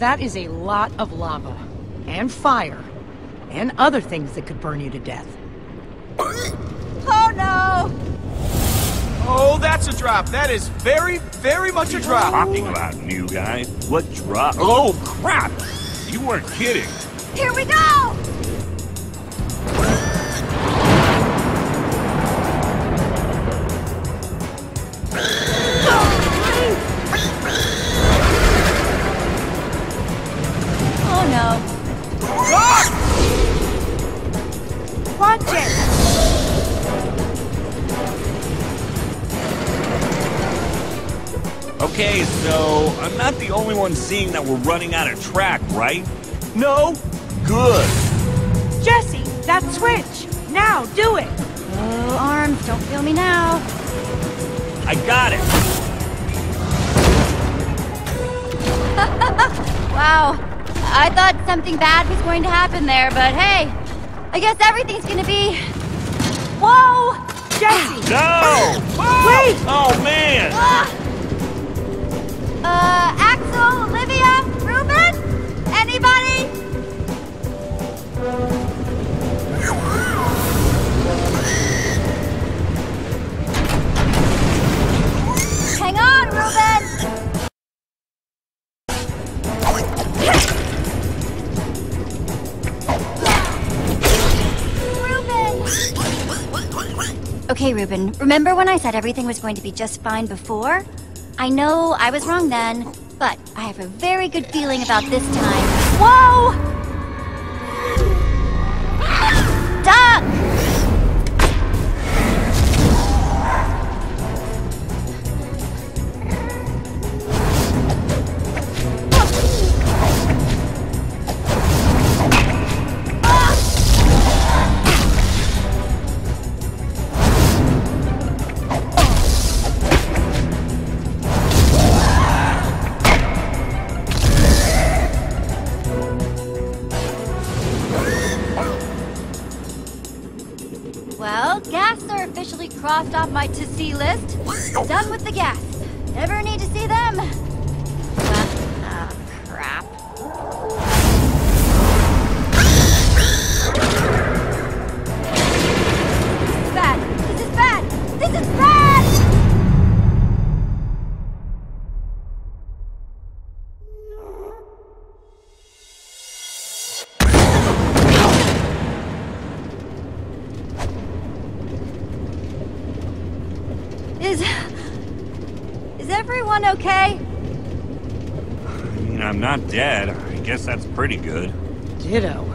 nether. Yeah, that is a lot of lava. And fire. And other things that could burn you to death. Oh no! Oh, that's a drop. That is very, very much a drop. Talking about new guy. What drop? Oh crap! You weren't kidding. Here we go! Okay, so I'm not the only one seeing that we're running out of track, right? No? Good. Jesse, that switch! Now, do it! Oh, arms, don't feel me now. I got it. Wow. I thought something bad was going to happen there, but hey, I guess everything's gonna be. Whoa! Jesse! No! Wait! Oh man! Ah! Uh, Axel, Olivia, Reuben? Anybody? Hang on, Reuben! Reuben! Okay, Reuben, remember when I said everything was going to be just fine before? I know I was wrong then, but I have a very good feeling about this time. Whoa! Crossed off my to see list. Done with the gas. Never need to see them. Everyone okay? I mean, I'm not dead. I guess that's pretty good. Ditto.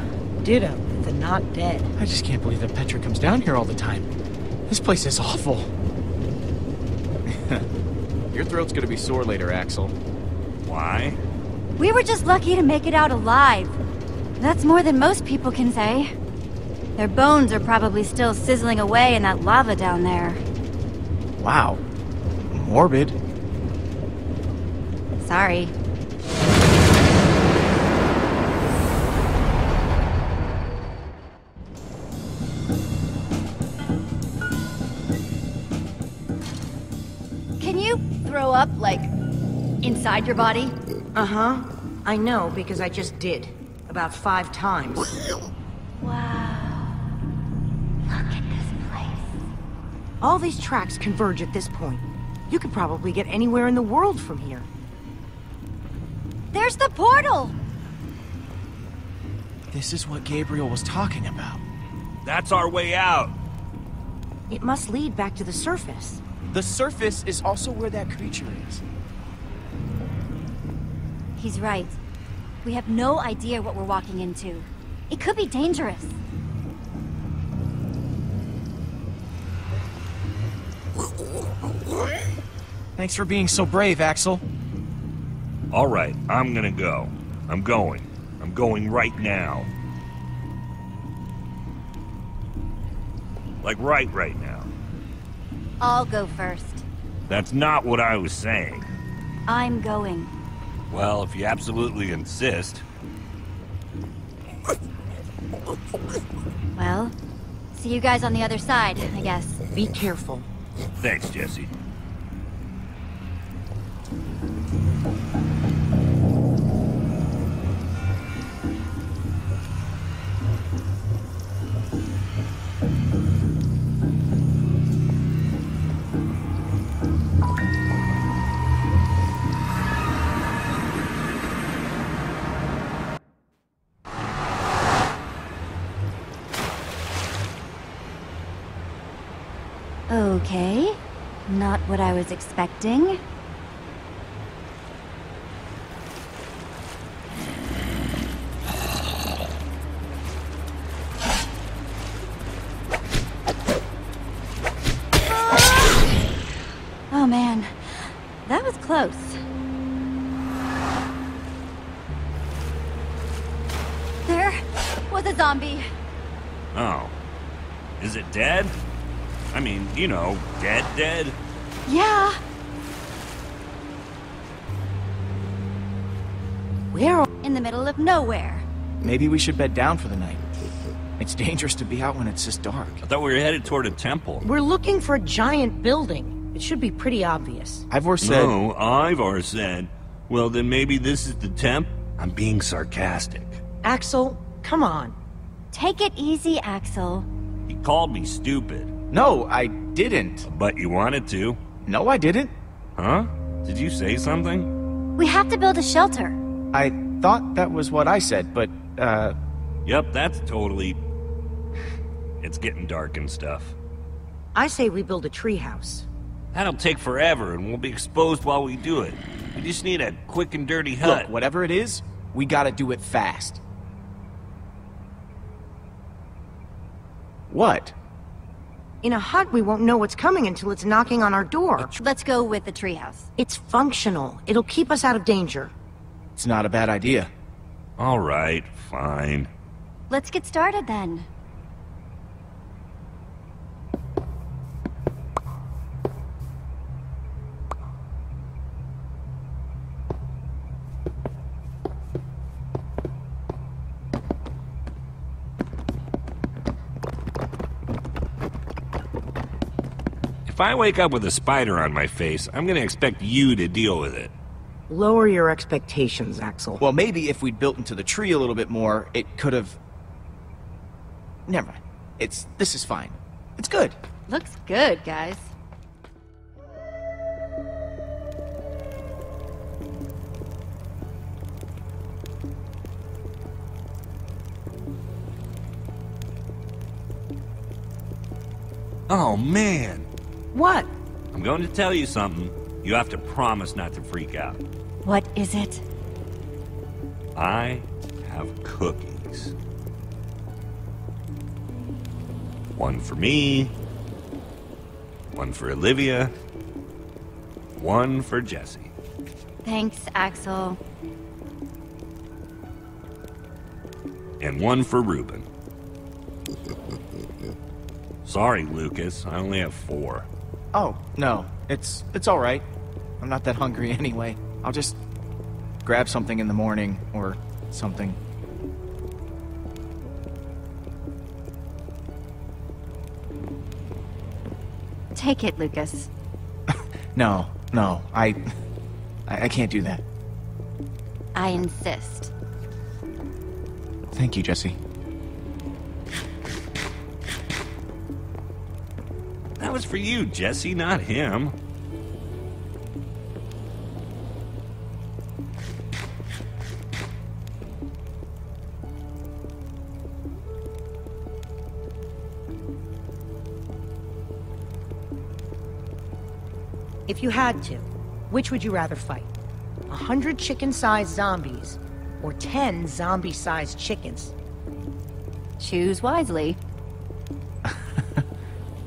Ditto with the not dead. I just can't believe that Petra comes down here all the time. This place is awful. Your throat's gonna be sore later, Axel. Why? We were just lucky to make it out alive. That's more than most people can say. Their bones are probably still sizzling away in that lava down there. Wow. Morbid. Sorry. Can you throw up, like, inside your body? Uh-huh. I know, because I just did. About five times. Wow. Look at this place. All these tracks converge at this point. You could probably get anywhere in the world from here. There's the portal! This is what Gabriel was talking about. That's our way out. It must lead back to the surface. The surface is also where that creature is. He's right. We have no idea what we're walking into. It could be dangerous. Thanks for being so brave, Axel. All right, I'm gonna go. I'm going. I'm going right now. Like right right now. I'll go first. That's not what I was saying. I'm going. Well, if you absolutely insist. Well, see you guys on the other side, I guess. Be careful. Thanks, Jesse. Okay. Not what I was expecting. Oh man, that was close. There was a zombie. Oh. Is it dead? I mean, you know, dead dead? Yeah. We're In the middle of nowhere. Maybe we should bed down for the night. It's dangerous to be out when it's this dark. I thought we were headed toward a temple. We're looking for a giant building. It should be pretty obvious. Ivor said... No, Ivor said. Well, then maybe this is the temp? I'm being sarcastic. Axel, come on. Take it easy, Axel. He called me stupid. No, I didn't. But you wanted to. No, I didn't. Huh? Did you say something? We have to build a shelter. I thought that was what I said, but, uh... Yep, that's totally... It's getting dark and stuff. I say we build a treehouse. That'll take forever, and we'll be exposed while we do it. We just need a quick and dirty hut. Look, whatever it is, we gotta do it fast. What? In a hut, we won't know what's coming until it's knocking on our door. Let's go with the treehouse. It's functional. It'll keep us out of danger. It's not a bad idea. All right, fine. Let's get started then. If I wake up with a spider on my face, I'm gonna expect you to deal with it. Lower your expectations, Axel. Well, maybe if we'd built into the tree a little bit more, it could have... Never mind. It's... this is fine. It's good. Looks good, guys. Oh, man. What? I'm going to tell you something. You have to promise not to freak out. What is it? I have cookies. One for me, one for Olivia, one for Jesse. Thanks, Axel. and one for Reuben. Sorry, Lucas. I only have four. Oh, no. It's... it's alright. I'm not that hungry anyway. I'll just... grab something in the morning, or something. Take it, Lucas. No, no. I... I, I can't do that. I insist. Thank you, Jesse. That was for you, Jesse, not him. If you had to, which would you rather fight? A hundred chicken-sized zombies, or ten zombie-sized chickens? Choose wisely.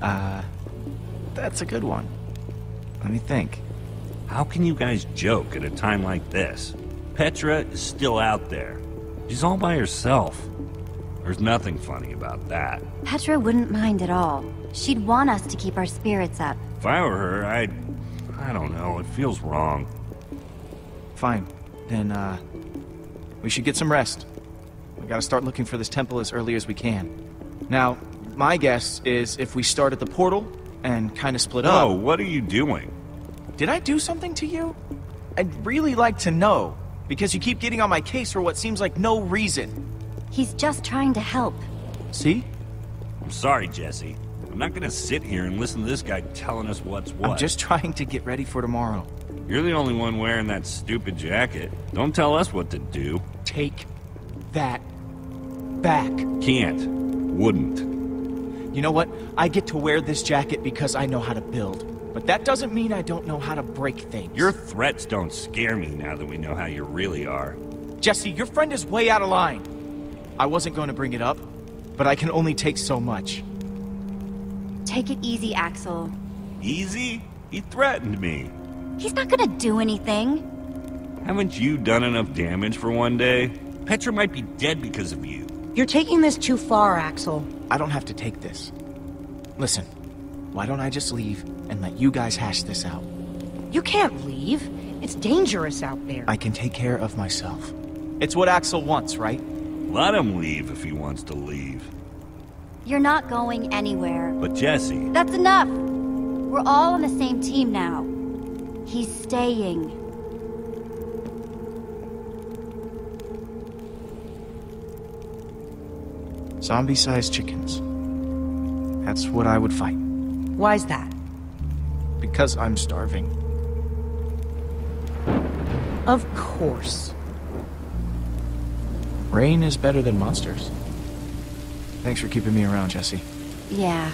Uh, That's a good one. Let me think. How can you guys joke at a time like this? Petra is still out there. She's all by herself. There's nothing funny about that. Petra wouldn't mind at all. She'd want us to keep our spirits up. If I were her, I'd... I don't know, it feels wrong. Fine. Then, uh... We should get some rest. We gotta start looking for this temple as early as we can. Now, my guess is if we start at the portal and kinda split Oh, up... Oh, what are you doing? Did I do something to you? I'd really like to know, because you keep getting on my case for what seems like no reason. He's just trying to help. See? I'm sorry, Jesse. I'm not gonna sit here and listen to this guy telling us what's what. I'm just trying to get ready for tomorrow. You're the only one wearing that stupid jacket. Don't tell us what to do. Take that back. Can't. Wouldn't. You know what? I get to wear this jacket because I know how to build. But that doesn't mean I don't know how to break things. Your threats don't scare me now that we know how you really are. Jesse, your friend is way out of line. I wasn't going to bring it up, but I can only take so much. Take it easy, Axel. Easy? He threatened me. He's not gonna do anything. Haven't you done enough damage for one day? Petra might be dead because of you. You're taking this too far, Axel. I don't have to take this. Listen, why don't I just leave and let you guys hash this out? You can't leave. It's dangerous out there. I can take care of myself. It's what Axel wants, right? Let him leave if he wants to leave. You're not going anywhere. But Jesse, That's enough. We're all on the same team now. He's staying. Zombie-sized chickens. That's what I would fight. Why's that? Because I'm starving. Of course. Rain is better than monsters. Thanks for keeping me around, Jesse. Yeah.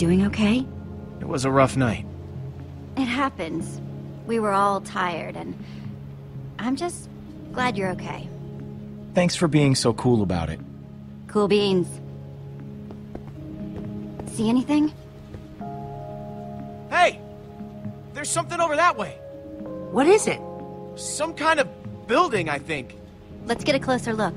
Doing okay? It was a rough night. It happens. We were all tired, and I'm just glad you're okay. Thanks for being so cool about it. Cool beans. See anything? Hey! There's something over that way. What is it? Some kind of building, I think. Let's get a closer look.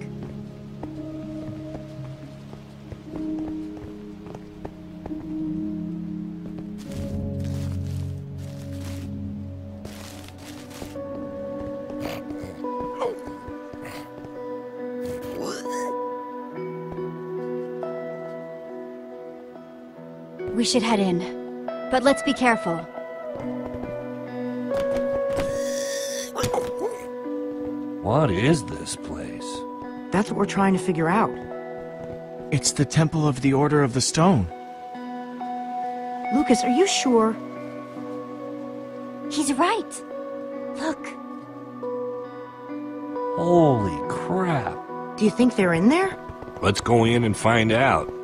We should head in. But let's be careful. what is this place? That's what we're trying to figure out. It's the Temple of the Order of the Stone. Lucas, are you sure? He's right. Look. Holy crap. Do you think they're in there? Let's go in and find out.